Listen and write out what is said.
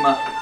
ます。